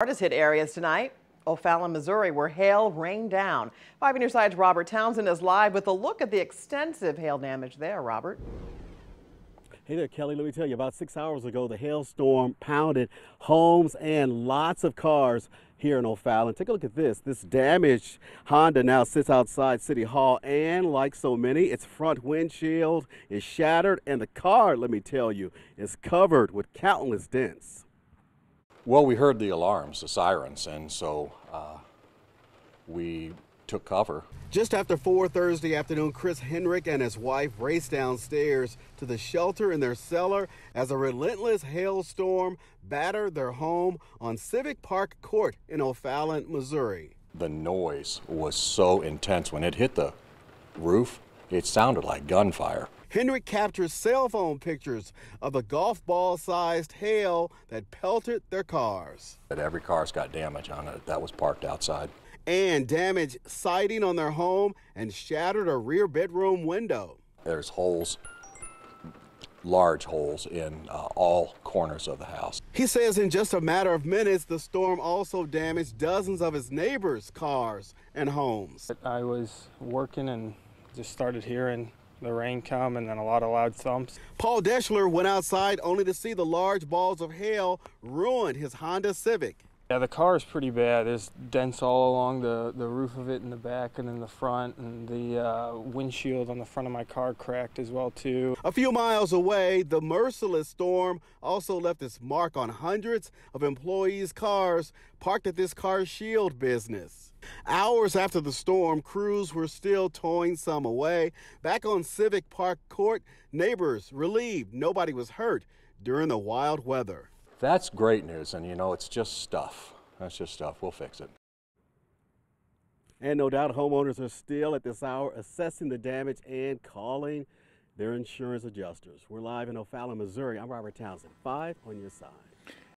Hardest hit areas tonight. O'Fallon, Missouri, where hail rained down. 5 On Your Side's Robert Townsend is live with a look at the extensive hail damage there. Robert. Hey there, Kelly. Let me tell you, about six hours ago, the hailstorm pounded homes and lots of cars here in O'Fallon. Take a look at this. This damaged Honda now sits outside City Hall, and like so many, its front windshield is shattered, and the car, let me tell you, is covered with countless dents. Well, we heard the alarms, the sirens, and so uh, we took cover. Just after 4 Thursday afternoon, Chris Henrik and his wife raced downstairs to the shelter in their cellar as a relentless hailstorm battered their home on Civic Park Court in O'Fallon, Missouri. The noise was so intense when it hit the roof, it sounded like gunfire. Hendrick captures cell phone pictures of the golf ball sized hail that pelted their cars. But every car's got damage on it that was parked outside. And damaged siding on their home and shattered a rear bedroom window. There's holes, large holes in uh, all corners of the house. He says in just a matter of minutes, the storm also damaged dozens of his neighbors' cars and homes. I was working and just started hearing the rain come and then a lot of loud thumps. Paul Deschler went outside only to see the large balls of hail ruin his Honda Civic. Yeah, the car is pretty bad. There's dents all along the, the roof of it in the back and in the front, and the uh, windshield on the front of my car cracked as well too. A few miles away, the merciless storm also left its mark on hundreds of employees' cars parked at this CarShield business. Hours after the storm, crews were still towing some away. Back on Civic Park Court, neighbors relieved nobody was hurt during the wild weather. That's great news, and you know, it's just stuff. That's just stuff. We'll fix it. And no doubt homeowners are still at this hour assessing the damage and calling their insurance adjusters. We're live in O'Fallon, Missouri. I'm Robert Townsend. Five on your side.